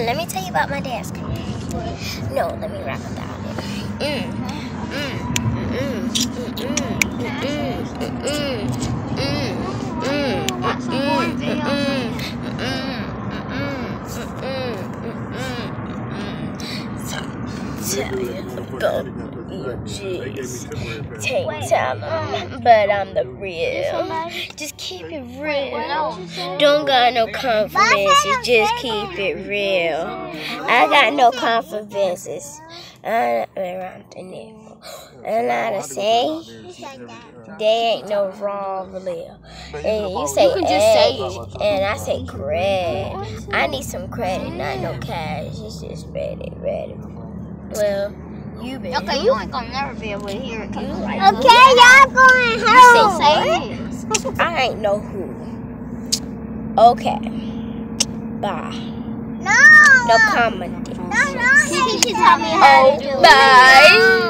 Let me tell you about my desk. No, let me wrap it. Mm. Mm. Mm. Mm. Mm. Mm. Mm. Mm. Got some more Mm. videos. Mm. Mm. Mm. Mm. Mm. You about UGs. Take time, but I'm the real. Just keep it real. Don't got no confidences, just keep it real. I got no confidences. I'm around the nickel. And I to say, they ain't no raw real. And you say You can just say edge, and I say credit. I need some credit, not no cash. It's just ready, ready. Well, you been. Okay, you ain't gonna never be able to hear it. 'cause it's right Okay, there. y'all going You home. say. I ain't know who. Okay. Bye. No. No commenting. No, no. He, he taught me how to do Oh, it. bye.